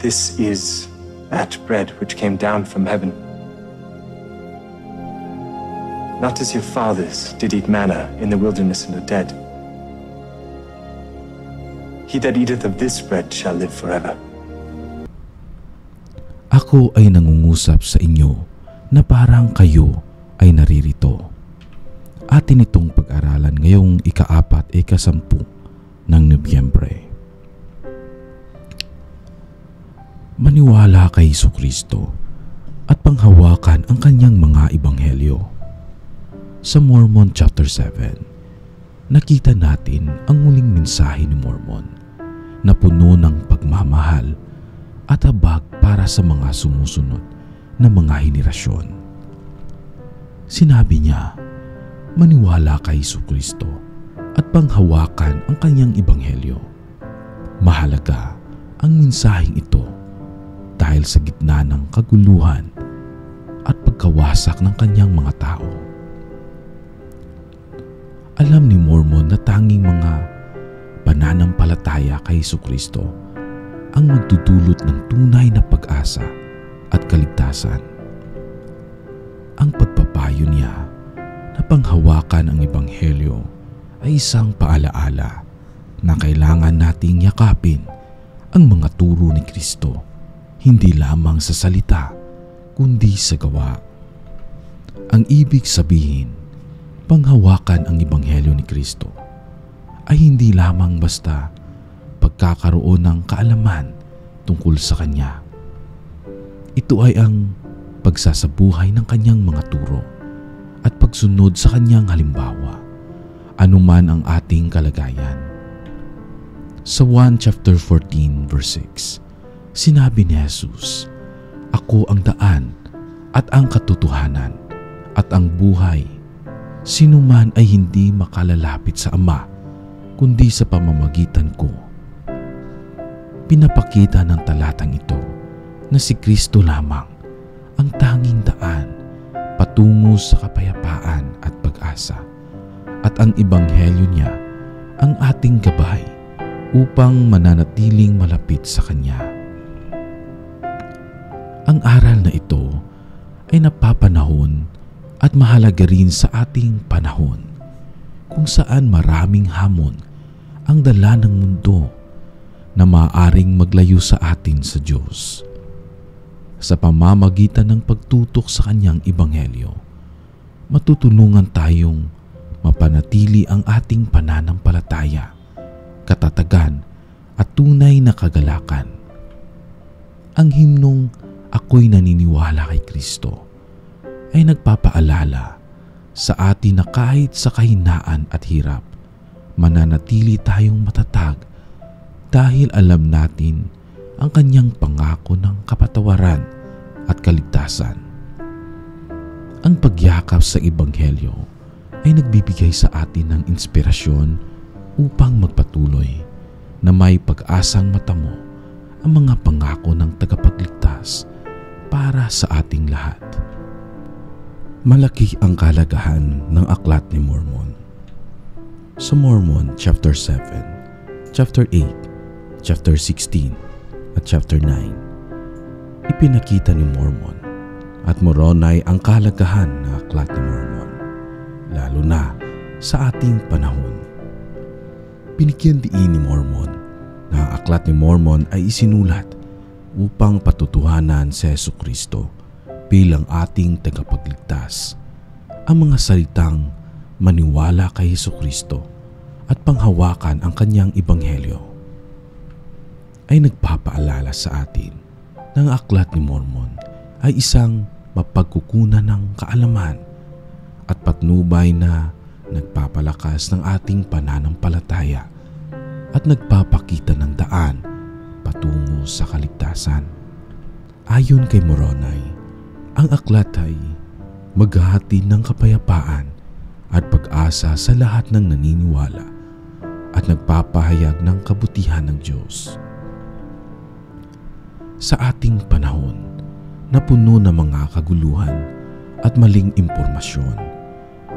This is that bread which came down from heaven. Not as your fathers did eat manna in the wilderness and are dead. He that eateth of this bread shall live forever. Ako ay nangungusap sa inyo na parang kayo ay naririto. Atin itong pag-aralan ngayong ikaapat e kasampu ng Nobyembre. Maniwala kay Iso Kristo at panghawakan ang kanyang mga ebanghelyo. Sa Mormon chapter 7, nakita natin ang muling mensahe ni Mormon na puno ng pagmamahal at habag para sa mga sumusunod na mga henerasyon. Sinabi niya, maniwala kay Iso Kristo at panghawakan ang kanyang ebanghelyo. Mahalaga ang mensaheng ito dahil sa gitna ng kaguluhan at pagkawasak ng kanyang mga tao. Alam ni Mormon na tanging mga pananampalataya kay Iso Kristo ang magdudulot ng tunay na pag-asa at kaligtasan. Ang pagpapayo niya na panghawakan ang Ebanghelyo ay isang paalaala na kailangan nating yakapin ang mga turo ni Kristo hindi lamang sa salita kundi sa gawa. Ang ibig sabihin, panghawakan ang Ebanghelyo ni Kristo ay hindi lamang basta pagkakaroon ng kaalaman tungkol sa Kanya. Ito ay ang pagsasabuhay ng Kanyang mga turo at pagsunod sa Kanyang halimbawa anuman ang ating kalagayan. Sa 1 chapter 14 verse 6, sinabi ni Jesus, Ako ang daan at ang katotohanan at ang buhay. Sino man ay hindi makalalapit sa Ama kundi sa pamamagitan ko. Pinapakita ng talatang ito na si Kristo lamang ang tanging daan patungo sa kapayapaan at pag-asa at ang Ebanghelyo niya ang ating gabay upang mananatiling malapit sa Kanya. Ang aral na ito ay napapanahon at mahalaga rin sa ating panahon kung saan maraming hamon ang dala ng mundo na maaring maglayo sa atin sa Diyos. Sa pamamagitan ng pagtutok sa Kanyang Ebanghelyo, matutulungan tayong mapanatili ang ating pananampalataya, katatagan at tunay na kagalakan. Ang himnong Ako'y naniniwala kay Kristo ay nagpapaalala sa atin na kahit sa kahinaan at hirap, mananatili tayong matatag dahil alam natin ang kanyang pangako ng kapatawaran at kaligtasan. Ang pagyakap sa Ebanghelyo ay nagbibigay sa atin ng inspirasyon upang magpatuloy na may pag-asang matamo ang mga pangako ng tagapagligtas para sa ating lahat. Malaki ang kalagahan ng aklat ni Mormon. Sa Mormon chapter 7, chapter 8, chapter 16, at chapter 9, ipinakita ni Mormon at Moronay ang kalagahan ng aklat ni Mormon, lalo na sa ating panahon. Binigyan diin ni Mormon na ang aklat ni Mormon ay isinulat upang patutuhanan si Yesu Kristo bilang ating tagapagligtas. Ang mga salitang maniwala kay Yesu Kristo at panghawakan ang kanyang ebanghelyo ay nagpapaalala sa atin ang aklat ni Mormon ay isang mapagkukunan ng kaalaman at patnubay na nagpapalakas ng ating pananampalataya at nagpapakita ng daan patungo sa kaligtasan. Ayon kay Moronay, ang aklat ay maghahati ng kapayapaan at pag-asa sa lahat ng naniniwala at nagpapahayag ng kabutihan ng Diyos. Sa ating panahon na puno ng mga kaguluhan at maling impormasyon,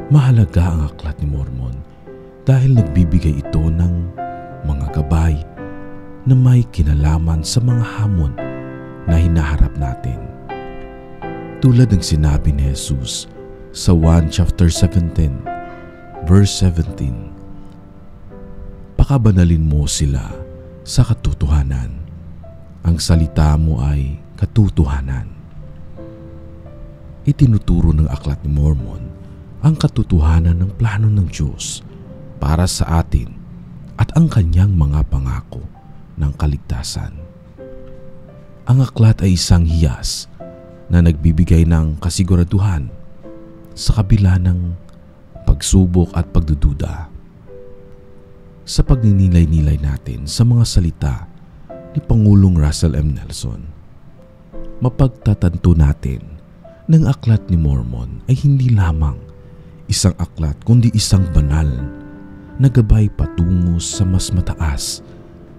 mahalaga ang aklat ni Mormon dahil nagbibigay ito ng mga gabay na may kinalaman sa mga hamon na hinaharap natin. Tulad ng sinabi ni Jesus sa 1 chapter 17 verse 17 Pakabanalin mo sila sa katotohanan. Ang salita mo ay katotohanan. Itinuturo ng aklat ni Mormon ang katotohanan ng plano ng Diyos para sa atin at ang kanyang mga pangako ng kaligtasan. Ang aklat ay isang hiyas na nagbibigay ng kasiguraduhan sa kabila ng pagsubok at pagdududa. Sa pagninilay-nilay natin sa mga salita ni Pangulong Russell M. Nelson, mapagtatanto natin ng aklat ni Mormon ay hindi lamang isang aklat kundi isang banal na gabay patungo sa mas mataas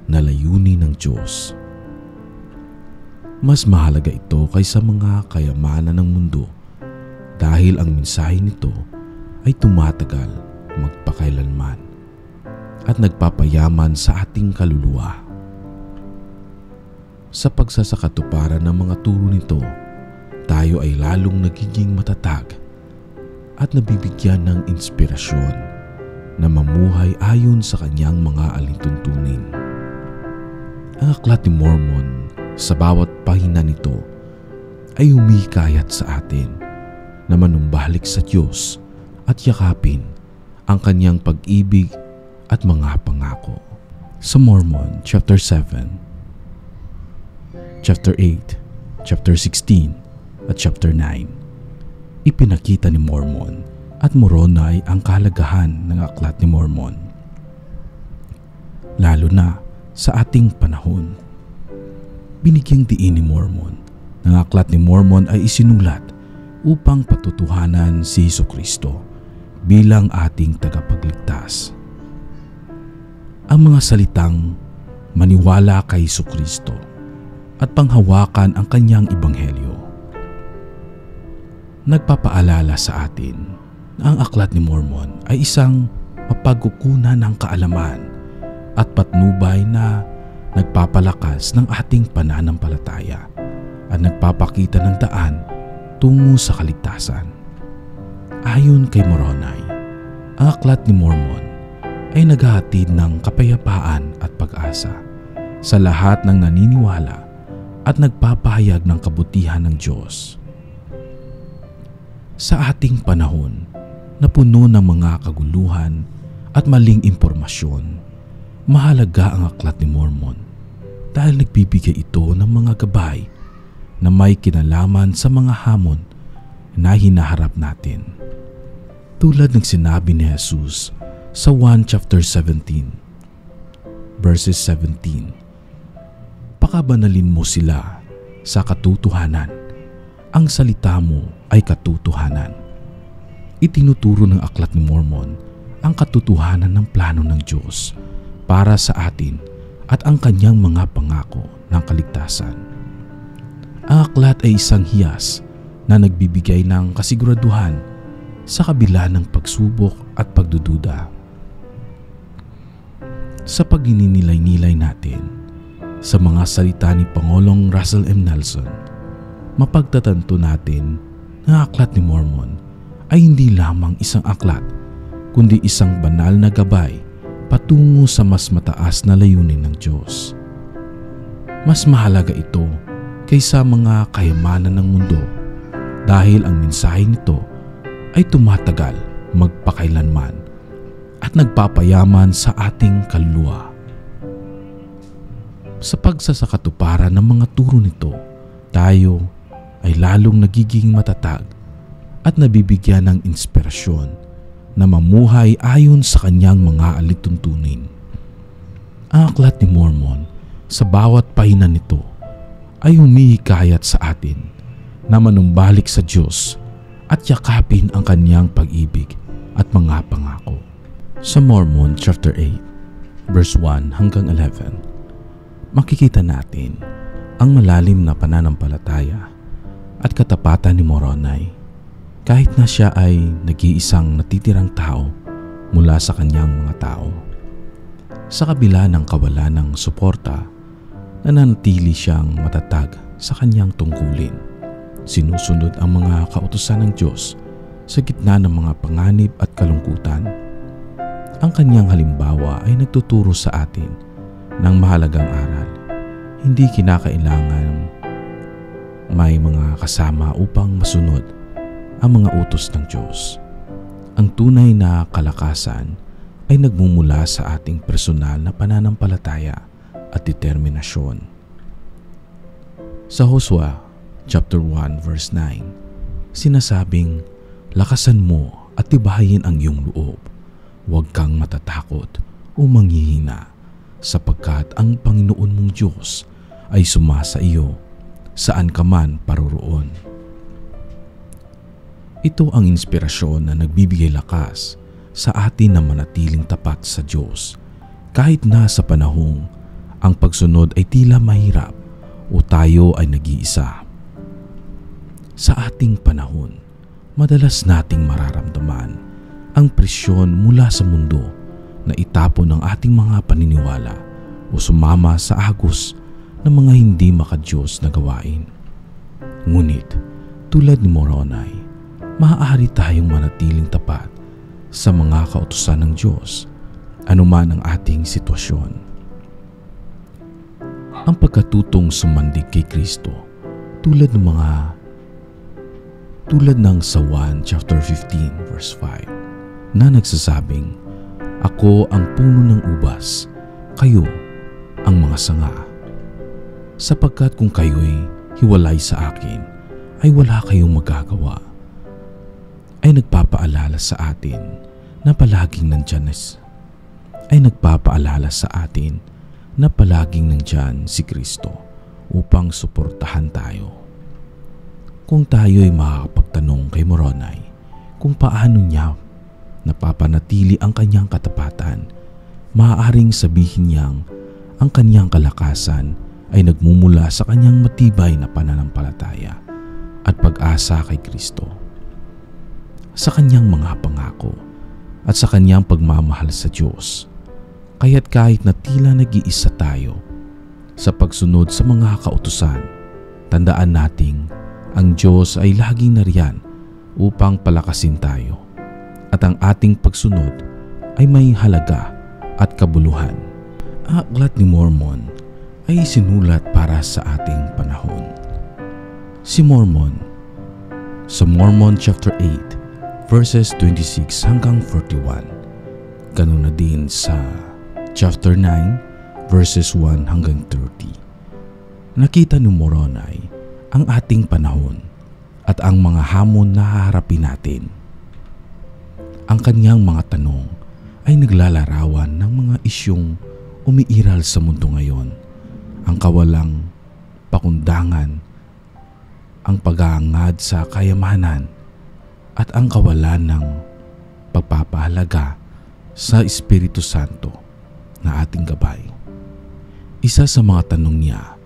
na layunin ng Diyos. Mas mahalaga ito kaysa mga kayamanan ng mundo dahil ang mensahe nito ay tumatagal magpakailanman at nagpapayaman sa ating kaluluwa. Sa pagsasakatuparan ng mga turo nito, tayo ay lalong nagiging matatag at nabibigyan ng inspirasyon na mamuhay ayon sa kanyang mga alintuntunin. Ang aklat ni Mormon sa bawat pahina nito ay humikayat sa atin na manumbalik sa Diyos at yakapin ang kanyang pag-ibig at mga pangako. Sa Mormon chapter 7, chapter 8, chapter 16, at chapter 9, ipinakita ni Mormon at Moroni ang kalagahan ng aklat ni Mormon. Lalo na sa ating panahon. Binigyang diin ni Mormon ng aklat ni Mormon ay isinulat upang patutuhanan si Heso Kristo bilang ating tagapagligtas. Ang mga salitang maniwala kay Heso Kristo at panghawakan ang kanyang ebanghelyo nagpapaalala sa atin na ang aklat ni Mormon ay isang mapagkukunan ng kaalaman at patnubay na nagpapalakas ng ating pananampalataya at nagpapakita ng daan tungo sa kaligtasan. Ayon kay Moroni, ang aklat ni Mormon ay naghahatid ng kapayapaan at pag-asa sa lahat ng naniniwala at nagpapahayag ng kabutihan ng Diyos sa ating panahon na puno ng mga kaguluhan at maling impormasyon, mahalaga ang aklat ni Mormon dahil nagbibigay ito ng mga gabay na may kinalaman sa mga hamon na hinaharap natin. Tulad ng sinabi ni Jesus sa 1 chapter 17 verses 17 Pakabanalin mo sila sa katotohanan ang salita mo ay katotohanan. Itinuturo ng aklat ni Mormon ang katotohanan ng plano ng Diyos para sa atin at ang kanyang mga pangako ng kaligtasan. Ang aklat ay isang hiyas na nagbibigay ng kasiguraduhan sa kabila ng pagsubok at pagdududa. Sa pagninilay-nilay natin sa mga salita ni Pangulong Russell M. Nelson, mapagtatanto natin na aklat ni Mormon ay hindi lamang isang aklat kundi isang banal na gabay patungo sa mas mataas na layunin ng Diyos. Mas mahalaga ito kaysa mga kayamanan ng mundo dahil ang mensahe nito ay tumatagal magpakailanman at nagpapayaman sa ating kaluluwa. Sa pagsasakatuparan ng mga turo nito, tayo ay lalong nagiging matatag at nabibigyan ng inspirasyon na mamuhay ayon sa kanyang mga alituntunin. Ang aklat ni Mormon sa bawat pahina nito ay humihikayat sa atin na manumbalik sa Diyos at yakapin ang kanyang pag-ibig at mga pangako. Sa Mormon chapter 8 verse 1 hanggang 11 makikita natin ang malalim na pananampalataya at katapatan ni Moronay kahit na siya ay nag-iisang natitirang tao mula sa kanyang mga tao. Sa kabila ng kawalan ng suporta, nananatili siyang matatag sa kanyang tungkulin. Sinusunod ang mga kautusan ng Diyos sa gitna ng mga panganib at kalungkutan. Ang kanyang halimbawa ay nagtuturo sa atin ng mahalagang aral. Hindi kinakailangan may mga kasama upang masunod ang mga utos ng Diyos. Ang tunay na kalakasan ay nagmumula sa ating personal na pananampalataya at determinasyon. Sa Hosea chapter 1 verse 9, sinasabing, Lakasan mo at tibayin ang iyong loob. Huwag kang matatakot o manghihina sapagkat ang Panginoon mong Diyos ay sumasa iyo saan ka man paroroon. Ito ang inspirasyon na nagbibigay lakas sa atin na manatiling tapat sa Diyos kahit na sa panahong ang pagsunod ay tila mahirap o tayo ay nag-iisa. Sa ating panahon, madalas nating mararamdaman ang presyon mula sa mundo na itapon ng ating mga paniniwala o sumama sa agos ng mga hindi makadiyos na gawain. Ngunit, tulad ni Moroni, maaari tayong manatiling tapat sa mga kautusan ng Diyos, anuman ang ating sitwasyon. Ang pagkatutong sumandig kay Kristo tulad ng mga tulad ng sa 1 chapter 15 verse 5 na nagsasabing Ako ang puno ng ubas, kayo ang mga sanga. Sapagkat kung kayo'y hiwalay sa akin, ay wala kayong magagawa ay nagpapaalala sa atin na palaging nandyan ay nagpapaalala sa atin na palaging nandyan si Kristo upang suportahan tayo. Kung tayo ay makakapagtanong kay Moronay kung paano niya napapanatili ang kanyang katapatan, maaaring sabihin niyang ang kanyang kalakasan ay nagmumula sa kanyang matibay na pananampalataya at pag-asa kay Kristo sa kanyang mga pangako at sa kanyang pagmamahal sa Diyos. Kaya't kahit na tila nag-iisa tayo sa pagsunod sa mga kautusan, tandaan nating ang Diyos ay laging nariyan upang palakasin tayo at ang ating pagsunod ay may halaga at kabuluhan. Ang aklat ni Mormon ay sinulat para sa ating panahon. Si Mormon sa Mormon chapter 8 verses 26 hanggang 41. Ganun na din sa chapter 9 verses 1 hanggang 30. Nakita ni Moroni ang ating panahon at ang mga hamon na haharapin natin. Ang kanyang mga tanong ay naglalarawan ng mga isyong umiiral sa mundo ngayon. Ang kawalang pakundangan, ang pag-aangad sa kayamanan, at ang kawalan ng pagpapahalaga sa Espiritu Santo na ating gabay. Isa sa mga tanong niya,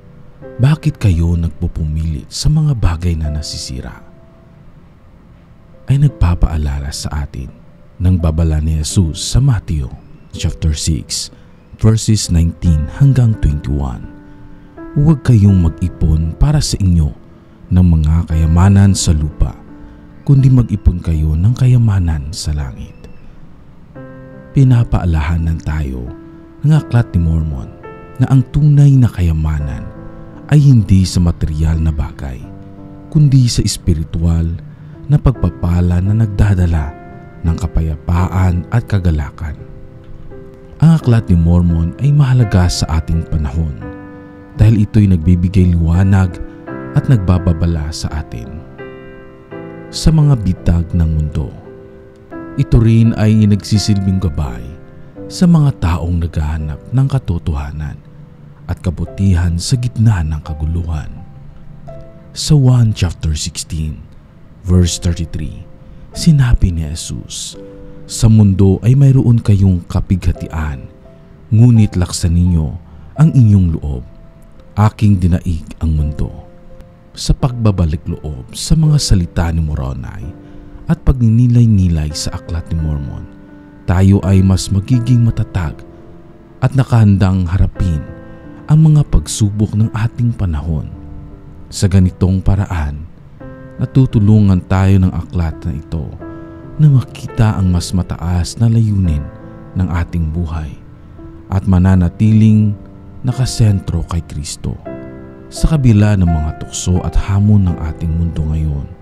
bakit kayo nagpupumilit sa mga bagay na nasisira? Ay nagpapaalala sa atin ng babala ni Jesus sa Matthew chapter 6 verses 19 hanggang 21. Huwag kayong mag-ipon para sa inyo ng mga kayamanan sa lupa kundi mag-ipon kayo ng kayamanan sa langit. Pinapaalahanan tayo ng aklat ni Mormon na ang tunay na kayamanan ay hindi sa material na bagay, kundi sa espiritual na pagpapala na nagdadala ng kapayapaan at kagalakan. Ang aklat ni Mormon ay mahalaga sa ating panahon dahil ito'y nagbibigay liwanag at nagbababala sa atin sa mga bitag ng mundo. Ito rin ay nagsisilbing gabay sa mga taong naghahanap ng katotohanan at kabutihan sa gitna ng kaguluhan. Sa 1 chapter 16, verse 33, sinabi ni Jesus, Sa mundo ay mayroon kayong kapighatian, ngunit laksan ninyo ang inyong loob. Aking dinaig ang mundo sa pagbabalik loob sa mga salita ni Moronay at pagninilay-nilay sa aklat ni Mormon, tayo ay mas magiging matatag at nakahandang harapin ang mga pagsubok ng ating panahon. Sa ganitong paraan, natutulungan tayo ng aklat na ito na makita ang mas mataas na layunin ng ating buhay at mananatiling nakasentro kay Kristo sa kabila ng mga tukso at hamon ng ating mundo ngayon.